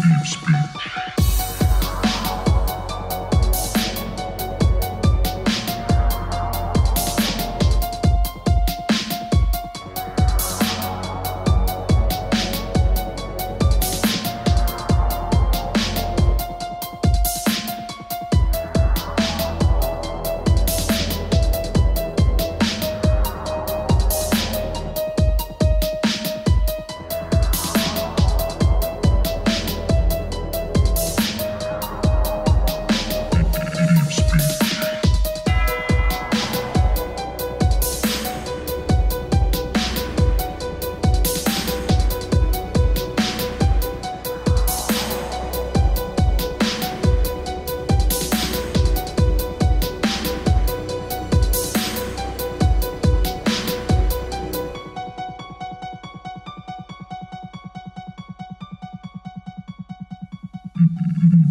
Speed, speed.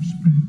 Spread.